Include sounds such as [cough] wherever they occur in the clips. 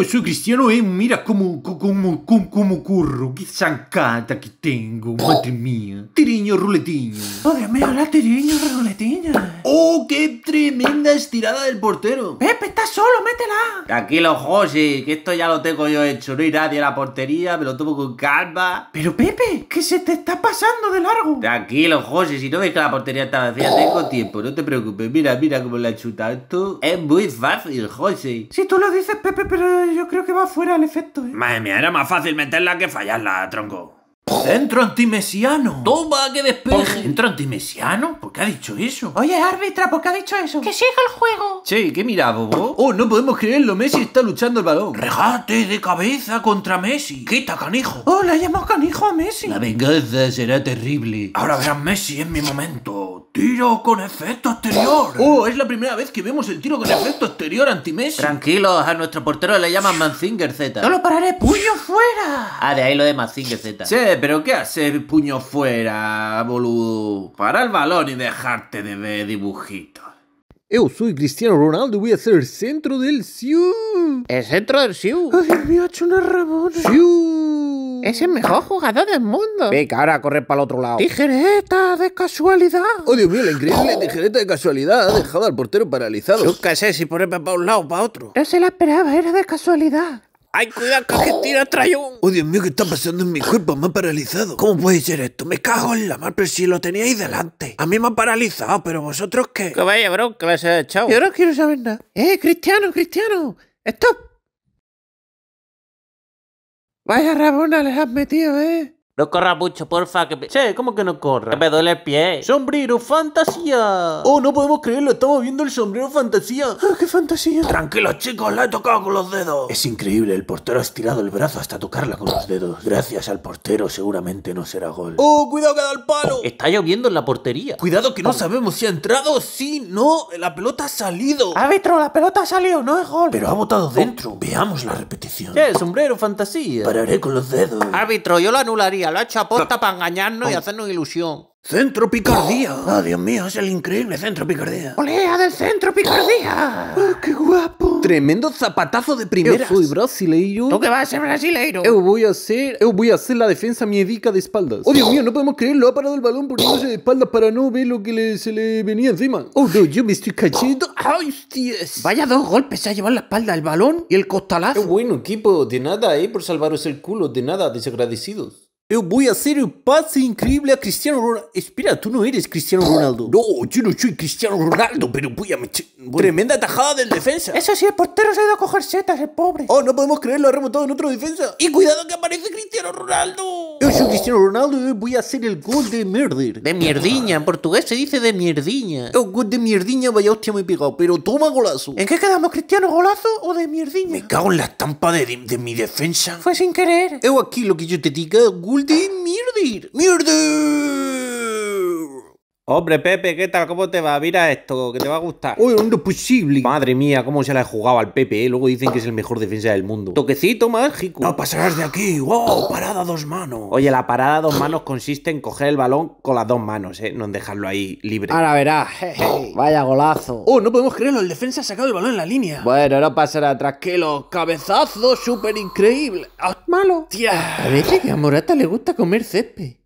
Yo soy cristiano y mira cómo, cómo, cómo, cómo curro. Qué zancata que tengo, madre mía. Tiriño ruletiño. Oh, Dios mío, la tiriño, ruletinha. ¡Oh, qué tremenda estirada del portero! Pepe, estás solo, métela. Tranquilo, José, que esto ya lo tengo yo hecho. No hay nadie a la portería, me lo tomo con calma. Pero Pepe, que se te está pasando de largo. Tranquilo, José, si no ves que la portería está vacía, tengo tiempo, no te preocupes. Mira, mira cómo la he chutado. Esto es muy fácil, José. Si tú lo dices, Pepe, pero yo creo que va fuera el efecto, ¿eh? Madre mía, era más fácil meterla que fallarla, tronco. Centro antimesiano. ¡Toma, que despeje! ¿Centro antimesiano? ¿Por qué ha dicho eso? Oye, árbitra, ¿por qué ha dicho eso? Que siga el juego. Che, ¿qué mira, bobo? Oh, no podemos creerlo, Messi está luchando el balón. Regate de cabeza contra Messi. Quita, canijo. Oh, le llamado canijo a Messi. La venganza será terrible. Ahora verás Messi en mi momento. Tiro con efecto exterior. Oh, es la primera vez que vemos el tiro con efecto exterior anti-Messi. Tranquilos, a nuestro portero le llaman Manzinger Z. No lo pararé, puño fuera. Ah, de ahí lo de Manzinger Z. Sí, pero ¿qué hace puño fuera, boludo? Para el balón y dejarte de ver dibujitos. Eu soy Cristiano Ronaldo y voy a ser el centro del Siu. El centro del Siu. Oh, Dios mío, ha hecho una rabona. Siu. Es el mejor jugador del mundo. Venga, ahora a correr para el otro lado. Tijereta de casualidad. Oh, Dios mío, la increíble tijereta de casualidad ha dejado al portero paralizado. Yo qué sé si ponerme para un lado o para otro. No se la esperaba, era de casualidad. ¡Ay, cuidado que Argentina trae un! Oh, Dios mío, ¿qué está pasando en mi cuerpo? Me ha paralizado. ¿Cómo puede ser esto? Me cago en la mar, pero si lo teníais delante. A mí me ha paralizado, pero vosotros qué. Que vaya, bro, que se ha echado. Yo no quiero saber nada. ¡Eh, Cristiano, Cristiano! ¡Stop! Vaya rabona les has metido, ¿eh? No corra mucho, porfa. Que me... Che, ¿cómo que no corra? Que me duele el pie. ¡Sombrero fantasía! Oh, no podemos creerlo, estamos viendo el sombrero fantasía. ¡Ah, qué fantasía! Tranquilos, chicos, la he tocado con los dedos. Es increíble, el portero ha estirado el brazo hasta tocarla con los dedos. Gracias al portero, seguramente no será gol. ¡Oh, cuidado que da el palo! Está lloviendo en la portería. Cuidado que no sabemos si ha entrado, sí, no, la pelota ha salido. Árbitro, la pelota ha salido, no es gol. Pero ha botado dentro. Veamos la repetición. Che, sombrero fantasía. Pararé con los dedos. Árbitro, yo lo anularía. Lo ha hecho aposta para engañarnos y hacernos ilusión. Centro picardía. Oh, Dios mío, es el increíble centro picardía. ¡Olea del centro, picardía! Ah, ¡Qué guapo! Tremendo zapatazo de primera. Eu soy brasileiro. ¿Tú que vas a ser brasileiro? Eu voy a hacer, eu voy a hacer la defensa miedica de espaldas. Oh, Dios mío, no podemos creerlo. Ha parado el balón poniéndose de espaldas para no ver lo que le- se le venía encima. Oh, no, yo me estoy cayendo. ¡Ay, hostias! Vaya dos golpes, se ha llevado la espalda el balón y el costalazo. bueno, equipo. De nada, eh, por salvaros el culo. De nada, desagradecidos. Eu voy a hacer un pase increíble a Cristiano Ronaldo. Espera, tú no eres Cristiano Ronaldo. No, yo no soy Cristiano Ronaldo, pero voy a meter... Tremenda tajada del defensa. Eso sí, el portero se ha ido a coger setas, el pobre. Oh, no podemos creerlo, ha remontado en otro defensa. Y cuidado que aparece Cristiano Ronaldo. Eu soy Cristiano Ronaldo y voy a hacer el gol de murder. De mierdiña. En portugués se dice de mierdiña. El gol de mierdiña, vaya hostia me he pegado, pero toma golazo. ¿En qué quedamos, Cristiano? ¿Golazo o de mierdiña? Me cago en la estampa de, de mi defensa. Fue sin querer. Eu aquí lo que yo te diga, gol de mierder. ¡Mierder! Hombre, Pepe, ¿qué tal? ¿Cómo te va? Mira esto, que te va a gustar. Oye, no es posible. Madre mía, cómo se la he jugado al Pepe, ¿eh? Luego dicen que es el mejor defensa del mundo. Toquecito mágico. No pasarás de aquí. ¡Wow! Parada a dos manos. Oye, la parada a dos manos consiste en coger el balón con las dos manos, ¿eh? No en dejarlo ahí libre. Ahora verás. Vaya golazo. Oh, no podemos creerlo. El defensa ha sacado el balón en la línea. Bueno, no pasará tranquilo. Cabezazo súper increíble. Malo. ¡Hostia! Parece que a Morata le gusta comer césped.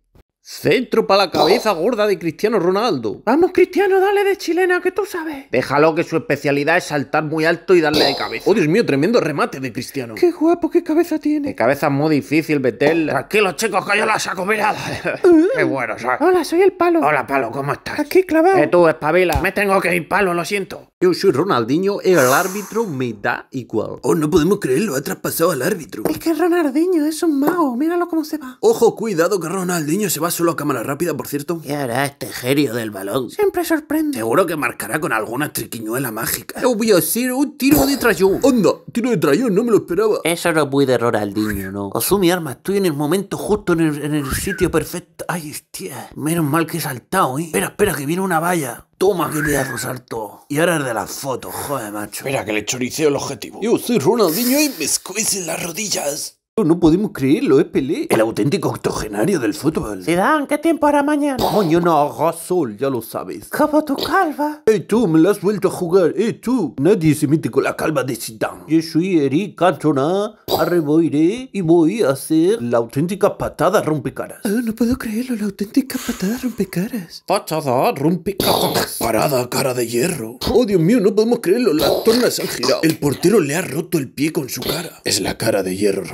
Centro para la cabeza gorda de Cristiano Ronaldo. Vamos, Cristiano, dale de chilena, que tú sabes. Déjalo que su especialidad es saltar muy alto y darle de cabeza. Oh, Dios mío, tremendo remate de Cristiano. Qué guapo, qué cabeza De tiene. cabeza es muy difícil meterla. Tranquilos, chicos, que yo la saco mirada. [laughs] Qué bueno, ¿sabes? Hola, soy el palo. Hola, Palo, ¿cómo estás? Aquí clavado. Eh, tú, espabila. Me tengo que ir, Palo, lo siento. Yo soy Ronaldinho y el árbitro me da igual. Oh, no podemos creerlo, ha traspasado al árbitro. Es que Ronaldinho es un mago. Míralo cómo se va. Ojo, cuidado que Ronaldinho se va solo a cámara rápida, por cierto. ¿Qué hará este genio del balón? Siempre sorprende. Seguro que marcará con alguna triquiñuela mágica. Yo voy a hacer un tiro de trayón. Onda, tiro de trayón, no me lo esperaba. Eso no es muy de Ronaldinho, ¿no? Osumi arma, estoy en el momento justo en el, en el sitio perfecto. Ay, hostia. Menos mal que he saltado, ¿eh? Espera, espera, que viene una valla. Toma, que pedazo salto. Y ahora es de las fotos, joder, macho. Espera, que le choriceo el objetivo. Yo soy Ronaldinho y me en las rodillas. No podemos creerlo, es Pelé. El auténtico octogenario del fútbol. Zidane, ¿qué tiempo hará mañana? Mañana haga sol, ya lo sabes. Como tu calva. ¡Eh, tú! Me la has vuelto a jugar, ¡eh, tú! Nadie se mete con la calva de Zidane. Yo soy Eric Cantona, arreboiré y voy a hacer la auténtica patada rompecaras. Oh, no puedo creerlo, la auténtica patada rompecaras. Patada rompecaras. Parada cara de hierro. Oh, Dios mío, no podemos creerlo, las tornas han girado. El portero le ha roto el pie con su cara. Es la cara de hierro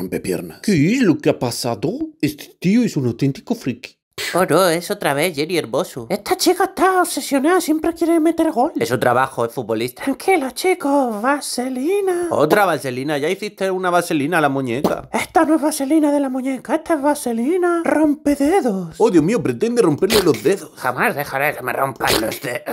¿Qué es lo que ha pasado? Este tío es un auténtico friki. Oh, no, es otra vez Jenny Hermoso. Esta chica está obsesionada, siempre quiere meter gol. Es su trabajo, es futbolista. Tranquilo, chicos, vaselina. Otra vaselina, ya hiciste una vaselina a la muñeca. Esta no es vaselina de la muñeca, esta es vaselina rompededos. Oh, Dios mío, pretende romperle los dedos. Jamás dejaré que me rompan los dedos.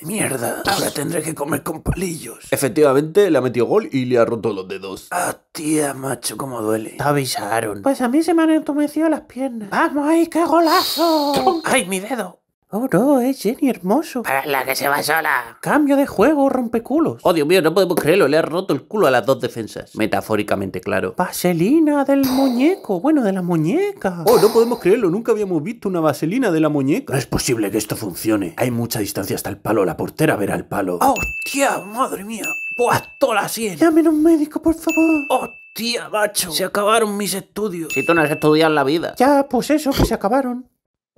Mierda, ahora tendré que comer con palillos. Efectivamente, le ha metido gol y le ha roto los dedos. Ah, tía, macho, cómo duele. Te avisaron. Pues a mí se me han entumecido las piernas. ¡Vamos ahí, qué golazo! ¡Ay, mi dedo! Oh, no, es Jenny Hermoso. Para la que se va sola. Cambio de juego, rompeculos. Oh, Dios mío, no podemos creerlo. Le ha roto el culo a las dos defensas. Metafóricamente, claro. Vaselina del muñeco. Bueno, de la muñeca. Oh, no podemos creerlo. Nunca habíamos visto una vaselina de la muñeca. No es posible que esto funcione. Hay mucha distancia hasta el palo. La portera verá el palo. ¡Oh, tía! ¡Madre mía! ¡Buah, toda la sien! Llamen a un médico, por favor. ¡Oh, tía, macho! Se acabaron mis estudios. Si tú no has estudiado en la vida. Ya, pues eso, que se acabaron.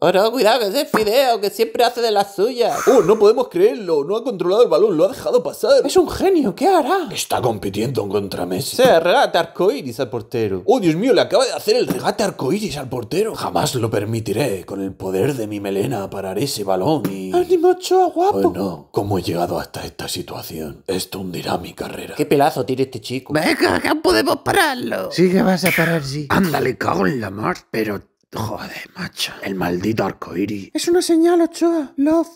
Oh, no, cuidado, que ese es Fideo, que siempre hace de las suyas. Oh, no podemos creerlo. No ha controlado el balón, lo ha dejado pasar. Es un genio, ¿qué hará? Está compitiendo contra Messi. Se regate arcoiris al portero. Oh, Dios mío, le acaba de hacer el regate. Arcoíris al portero. Jamás lo permitiré. Con el poder de mi melena pararé ese balón y... ¡Ánimo, Ochoa, guapo! Oh no, ¿cómo he llegado hasta esta situación? Esto hundirá mi carrera. ¿Qué pelazo tiene este chico? Venga, que podemos pararlo. Sí que vas a parar, sí. Ándale, cago en la mar, pero... Joder, macho. El maldito arcoíris. Es una señal, Ochoa. Love.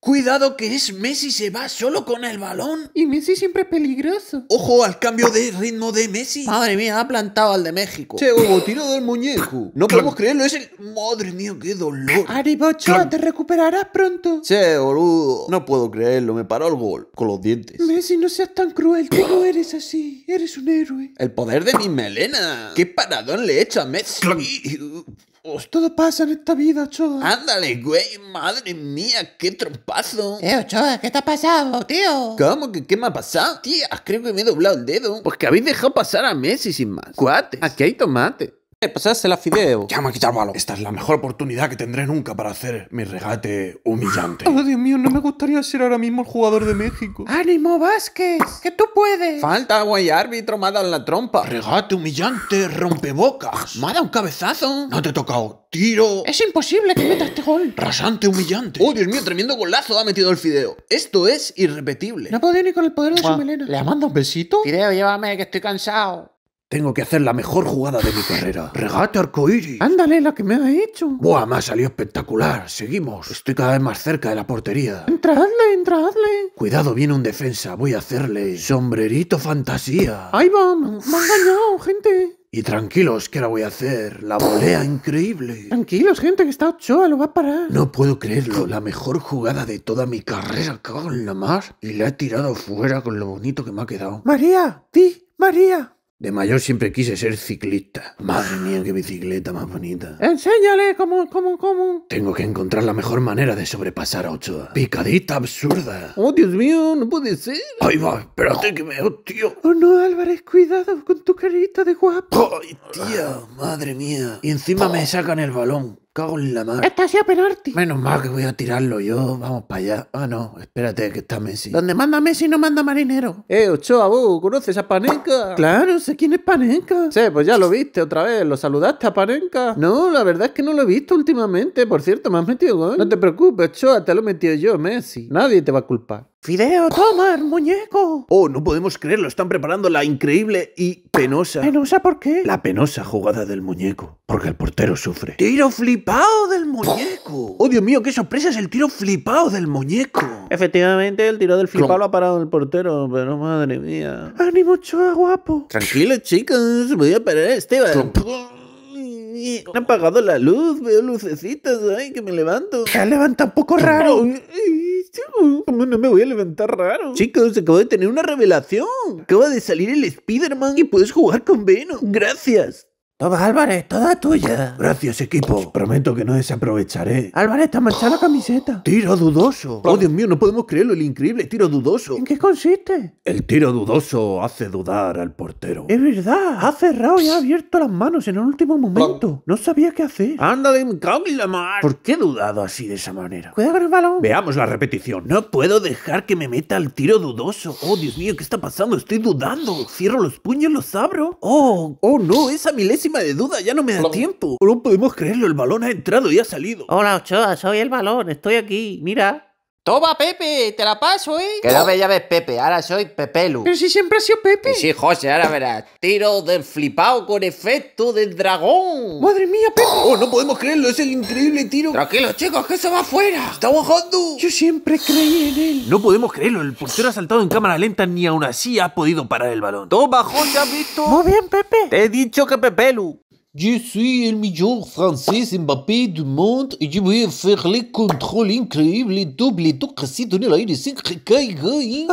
Cuidado que es Messi, se va solo con el balón. Y Messi siempre es peligroso. Ojo al cambio de ritmo de Messi. Madre mía, ha plantado al de México. Che, hubo tiro del muñeco. No podemos creerlo, es el... Madre mía, qué dolor. Arriba, Ochoa, te recuperarás pronto. Che, boludo. No puedo creerlo, me paró el gol. Con los dientes. Messi, no seas tan cruel. Tú no eres así. Eres un héroe. El poder de mi melena. ¿Qué paradón le he hecho a Messi? Todo pasa en esta vida, Ochoa. Ándale, güey, madre mía, qué trompazo. Eh, Ochoa, ¿qué te ha pasado, tío? ¿Cómo que qué me ha pasado? Tía, creo que me he doblado el dedo. Pues que habéis dejado pasar a Messi sin más. Cuate. Aquí hay tomate. Eh, pasásela a Fideo. Llama a quitar balón. Esta es la mejor oportunidad que tendré nunca para hacer mi regate humillante. Oh, Dios mío, no me gustaría ser ahora mismo el jugador de México. ¡Ánimo, Vázquez! ¡Que tú puedes! Falta, güey, árbitro, me ha dado en la trompa. Regate humillante, rompebocas. Me ha dado un cabezazo. No te he tocado. Tiro. Es imposible que meta este gol. Rasante humillante. Oh, Dios mío, tremendo golazo ha metido el Fideo. Esto es irrepetible. No podía ni con el poder de su melena. ¿Le ha mandado un besito? Fideo, llévame, que estoy cansado. Tengo que hacer la mejor jugada de mi carrera. Regate arcoíris. Ándale, la que me ha hecho. Buah, me ha salido espectacular. Seguimos. Estoy cada vez más cerca de la portería. Entradle, entradle. Cuidado, viene un defensa. Voy a hacerle sombrerito fantasía. Ahí va, me, me ha engañado, gente. Y tranquilos, que ahora voy a hacer la volea increíble. Tranquilos, gente, que está Ochoa, lo va a parar. No puedo creerlo, la mejor jugada de toda mi carrera, cago en la mar. Y la he tirado fuera con lo bonito que me ha quedado. María, di, María. De mayor siempre quise ser ciclista. Madre mía, qué bicicleta más bonita. Enséñale cómo, cómo, cómo. Tengo que encontrar la mejor manera de sobrepasar a Ochoa. Picadita absurda. Oh, Dios mío, no puede ser. Ahí va, espérate que me tío. Oh no, Álvarez, cuidado con tu carita de guapo. Ay, tía, madre mía. Y encima me sacan el balón. Cago en la mar. Está así a penalti. Menos mal que voy a tirarlo yo. Vamos para allá. Ah, no, espérate que está Messi. Donde manda Messi no manda marinero. Eh, Ochoa, vos, ¿conoces a Panenka? Claro, sé quién es Panenka. Sí, pues ya lo viste otra vez. ¿Lo saludaste a Panenka? No, la verdad es que no lo he visto últimamente. Por cierto, me has metido gol. No te preocupes, Ochoa, te lo he metido yo, Messi. Nadie te va a culpar. Fideo, toma, el muñeco. Oh, no podemos creerlo. Están preparando la increíble y penosa. ¿Penosa por qué? La penosa jugada del muñeco. Porque el portero sufre. ¡Tiro flipado del muñeco! Oh, Dios mío, qué sorpresa es el tiro flipado del muñeco. Efectivamente, el tiro del flipado lo ha parado el portero, pero madre mía. ¡Ánimo, Ochoa, guapo! Tranquilo, chicos. Voy a parar a Esteban. Ha apagado la luz, veo lucecitas, ay, que me levanto. Se levanta un poco raro. ¿Cómo no me voy a levantar raro? Chicos, acabo de tener una revelación. Acaba de salir el Spider-Man y puedes jugar con Venom. Gracias. Toma, Álvarez, toda tuya. Gracias, equipo. Prometo que no desaprovecharé. Álvarez, te ha manchado la [gasps] camiseta. Tiro dudoso. Oh, Dios mío, no podemos creerlo. El increíble tiro dudoso. ¿En qué consiste? El tiro dudoso hace dudar al portero. Es verdad, ha cerrado y ha abierto las manos en el último momento. No sabía qué hacer. Cago en la mar. ¿Por qué he dudado así de esa manera? Cuidado con el balón. Veamos la repetición. No puedo dejar que me meta al tiro dudoso. Oh, Dios mío, ¿qué está pasando? Estoy dudando. Cierro los puños, los abro. Oh, oh no, esa milésima de duda ya no me da tiempo. No podemos creerlo, el balón ha entrado y ha salido. Hola, Ochoa, soy el balón, estoy aquí, mira. Toma, Pepe, te la paso, ¿eh? Que no me llames Pepe, ahora soy Pepelu. Pero si siempre ha sido Pepe. Sí, José, ahora verás. Tiro del flipado con efecto del dragón. Madre mía, Pepe. Oh, no podemos creerlo, es el increíble tiro. Tranquilos, chicos, que se va afuera. ¡Está bajando! Yo siempre creí en él. No podemos creerlo, el portero ha saltado en cámara lenta ni aún así ha podido parar el balón. Toma, José, ¿has visto? Muy bien, Pepe. Te he dicho que Pepelu. Je suis el mejor francés Mbappé du monde y yo voy a hacerle control increíble, doble toquecito en el aire sin que caiga y...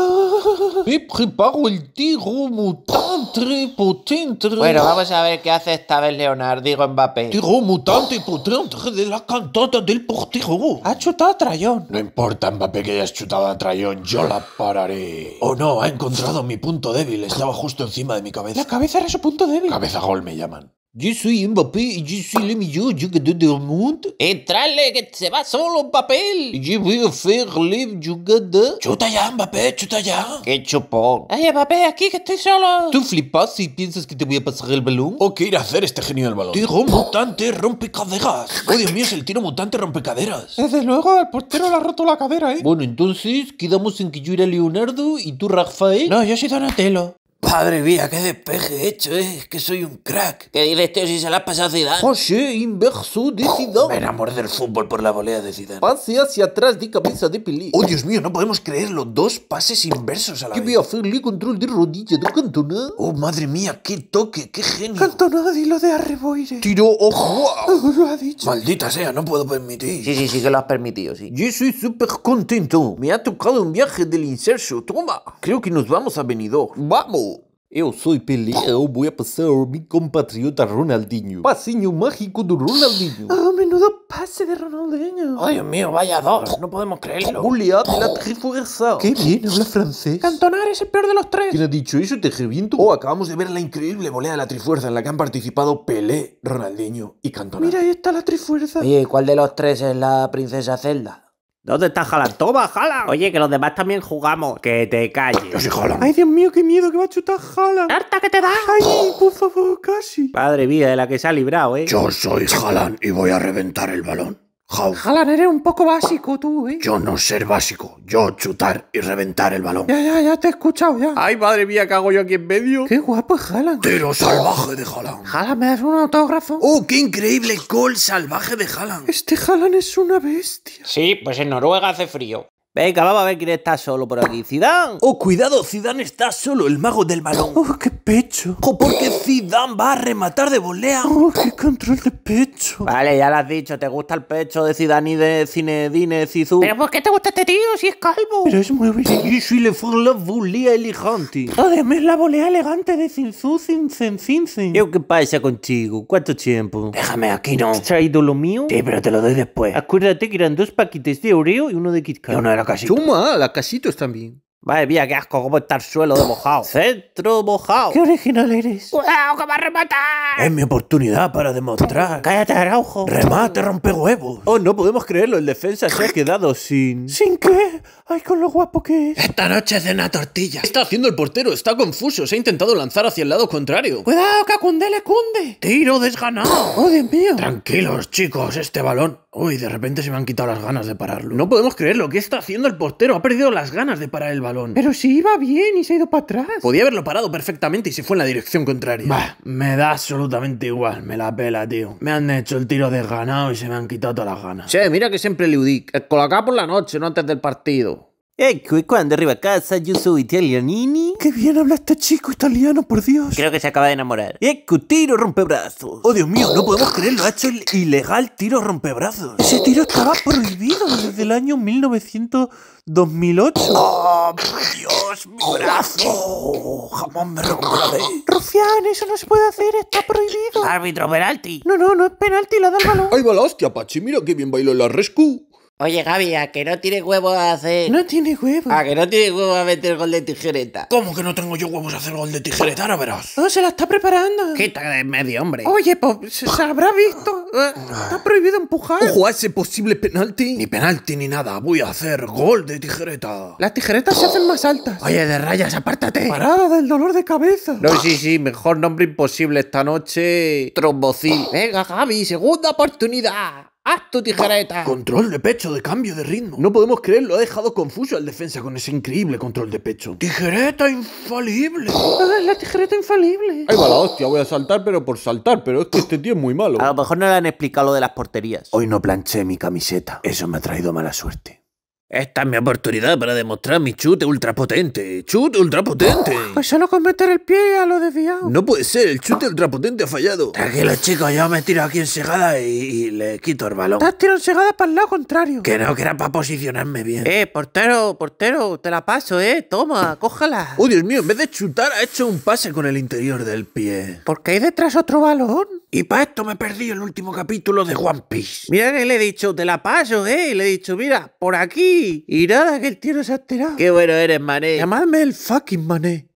Me preparo el tiro mutante potente. Bueno, vamos a ver qué hace esta vez Leonardo, digo Mbappé. Tiro mutante potente de la cantata del portero. Ha chutado a Trayón. No importa, Mbappé, que hayas chutado a Trayón, yo la pararé. Oh no, ha encontrado mi punto débil. Estaba justo encima de mi cabeza. La cabeza era su punto débil. Cabeza gol me llaman. Je suis Mbappé y je suis le mejor jugador del mundo. Entrarle, que se va solo papel. Yo voy a hacerle jugada. Chuta ya, Mbappé, chuta ya. Qué chupón. Ay, Mbappé, aquí que estoy solo. ¿Tú flipas si piensas que te voy a pasar el balón? ¿O qué ir a hacer este genio del balón? Tiro mutante rompecaderas. [laughs] Oh, Dios mío, es el tiro mutante rompecaderas. Desde luego, el portero le ha roto la cadera, ¿eh? Bueno, entonces quedamos en que yo era Leonardo y tú Rafael. No, yo soy Donatello. Madre mía, qué despeje he hecho, eh. Es que soy un crack. ¿Qué dices, tío, si se la has pasado a Zidane? José, inverso de Zidane. Me enamoré del fútbol por la volea de Zidane. Pase hacia atrás de cabeza de Pelé. Oh, Dios mío, no podemos creerlo. Dos pases inversos a la ¿Qué vez. voy a hacerle control de rodilla de Cantona? Oh, madre mía, qué toque, qué genio. Cantona, dilo de Arreboire. Tiro ojo. Lo ha dicho. Maldita sea, no puedo permitir. Sí, sí, sí que lo has permitido, sí. Yo soy súper contento. Me ha tocado un viaje del inserso. Toma. Creo que nos vamos a Benidorm. ¡Vamos! Eu soy Pelé, eu voy a pasar a mi compatriota Ronaldinho. Paseño mágico de Ronaldinho. Oh, menudo pase de Ronaldinho. Oh, Dios mío, vaya dos. No podemos creerlo. Golea de la Trifuerza. Qué bien, habla francés. Cantonar es el peor de los tres. ¿Quién ha dicho eso? Te reviento. Oh, acabamos de ver la increíble volea de la Trifuerza en la que han participado Pelé, Ronaldinho y Cantona. Mira, ahí está la trifuerza. Oye, ¿cuál de los tres es la princesa Zelda? ¿Dónde está Haaland? ¡Toma, Haaland! Oye, que los demás también jugamos. Que te Yo calles. soy Haaland. Ay, Dios mío, qué miedo que va a chutar Jala. ¡Harta que te da! Ay, por favor, casi. Madre mía, de la que se ha librado, ¿eh? Yo soy Haaland y voy a reventar el balón. How? Jalan, eres un poco básico tú, ¿eh? Yo no ser básico, yo chutar y reventar el balón. Ya, ya, ya te he escuchado, ya. Ay, madre mía, ¿qué hago yo aquí en medio? Qué guapo es Jalan. Tiro salvaje de Haaland. Jalan, ¿me das un autógrafo? ¡Oh, qué increíble gol salvaje de Haaland! Este Jalan es una bestia. Sí, pues en Noruega hace frío. Venga, vamos a ver quién está solo por aquí. ¡Zidane! Oh, cuidado, Zidane está solo, el mago del balón. Oh, qué pecho. Oh, porque Zidane va a rematar de volea. Oh, qué control de pecho. Vale, ya lo has dicho. ¿Te gusta el pecho de Zidane y de Zinedine Zizou? ¿Pero por qué te gusta este tío si es calvo? Pero es muy bello. Yo soy le fue la volea elegante. Además, la volea elegante de Zinzú Cincen Cincen. ¿Yo qué pasa contigo? ¿Cuánto tiempo? Déjame aquí, no. ¿Has traído lo mío? Sí, pero te lo doy después. Acuérdate que eran dos paquetes de Oreo y uno de Kit Kat. Yo no era casi. Toma, la casitos también. Madre mía, qué asco, cómo está el suelo de mojado. Centro mojado. Qué original eres. ¡Cuidado, que va a rematar! Es mi oportunidad para demostrar. Cállate, Araujo. Remate, rompe huevos. Oh, no podemos creerlo, el defensa se ha quedado sin... ¿Sin qué? Ay, con lo guapo que es. Esta noche cena tortilla. ¿Qué está haciendo el portero? Está confuso, se ha intentado lanzar hacia el lado contrario. Cuidado, que a Cundé le cunde. Tiro desganado. [gasps] Oh, Dios mío. Tranquilos, chicos, este balón. Uy, de repente se me han quitado las ganas de pararlo. No podemos creerlo, ¿qué está haciendo el portero? Ha perdido las ganas de parar el balón. Pero si iba bien y se ha ido para atrás. Podía haberlo parado perfectamente y se fue en la dirección contraria. Bah, me da absolutamente igual, me la pela, tío. Me han hecho el tiro desganado y se me han quitado todas las ganas. Che, mira que siempre le dic. Colocar por la noche, no antes del partido. Ecco, e quando arriva a casa io sono italianini. Qué bien habla este chico italiano, por Dios. Creo que se acaba de enamorar. Ecco, tiro rompebrazos. Oh, Dios mío, no podemos creerlo. Ha hecho el ilegal tiro rompebrazos. Ese tiro estaba prohibido desde el año 1900, 2008. ¡Oh, por Dios, mi brazo! Jamás me recuperaré. Rufián, eso no se puede hacer, está prohibido. Árbitro penalti. No, no, no es penalti, la da el balón. Ahí va la hostia, Pachi. Mira qué bien bailó la rescue. Oye, Gaby, ¿a que no tiene huevos a hacer? No tiene huevo. ¿A que no tiene huevos a meter gol de tijereta? ¿Cómo que no tengo yo huevos a hacer gol de tijereta? Ahora verás. No, se la está preparando. Quita de en medio, hombre. Oye, pues se, habrá visto. Eh, Está prohibido empujar. Ojo a ese posible penalti. Ni penalti ni nada. Voy a hacer gol de tijereta. Las tijeretas se hacen más altas. Oye, de rayas, apártate. Parada del dolor de cabeza. No, sí, sí, mejor nombre imposible esta noche. Trombocil. Venga, Gaby, segunda oportunidad. Haz tu tijereta. Control de pecho, de cambio de ritmo. No podemos creerlo, ha dejado confuso al defensa con ese increíble control de pecho. Tijereta infalible. Ah, la tijereta infalible. Ahí va la hostia, voy a saltar, pero por saltar, pero es que este tío es muy malo. A lo mejor no le han explicado lo de las porterías. Hoy no planché mi camiseta. Eso me ha traído mala suerte. Esta es mi oportunidad para demostrar mi chute ultrapotente. ¡Chute ultrapotente! [gasps] Pues solo con meter el pie a lo desviado. No puede ser, el chute ultrapotente ha fallado. Tranquilo, chicos, yo me tiro aquí en segada y, y le quito el balón. Estás tirando segada para el lado contrario. Que no, que era para posicionarme bien. Eh, portero, portero, te la paso, eh. Toma, cójala. Oh, Dios mío, en vez de chutar, ha hecho un pase con el interior del pie. Porque hay detrás otro balón. Y para esto me perdí el último capítulo de One Piece. Mira que le he dicho, te la paso, eh. Y le he dicho, mira, por aquí. Y nada, que el tío no se ha enterado. Qué bueno eres, mané. Llamadme el fucking mané.